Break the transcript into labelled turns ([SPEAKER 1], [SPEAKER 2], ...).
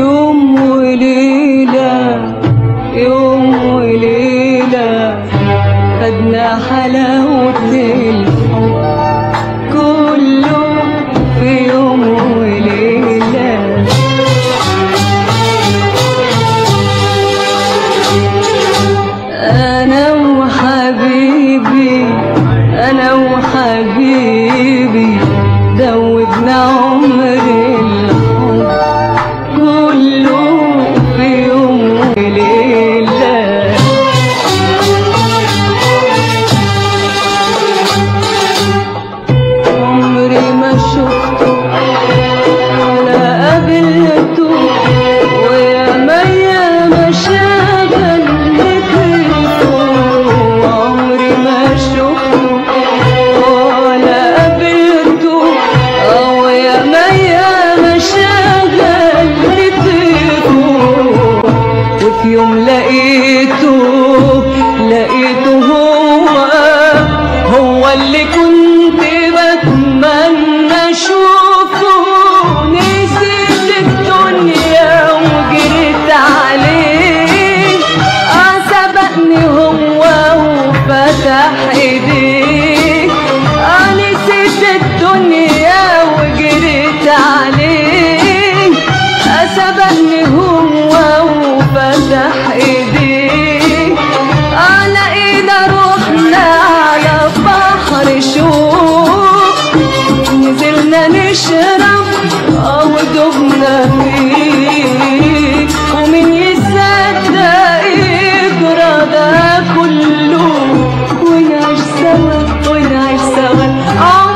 [SPEAKER 1] يوم وليلة يوم وليلة خدنا حلاوة الحب كله في يوم وليلة. أنا وحبيبي أنا وحبيبي دوبنا عمرنا لله. عمري ما شفته. لقيته لقيته هو هو اللي كنت بتمنى أشوفه. نسيت الدنيا وجريت عليه. آه سبقني هو وفتح Oh.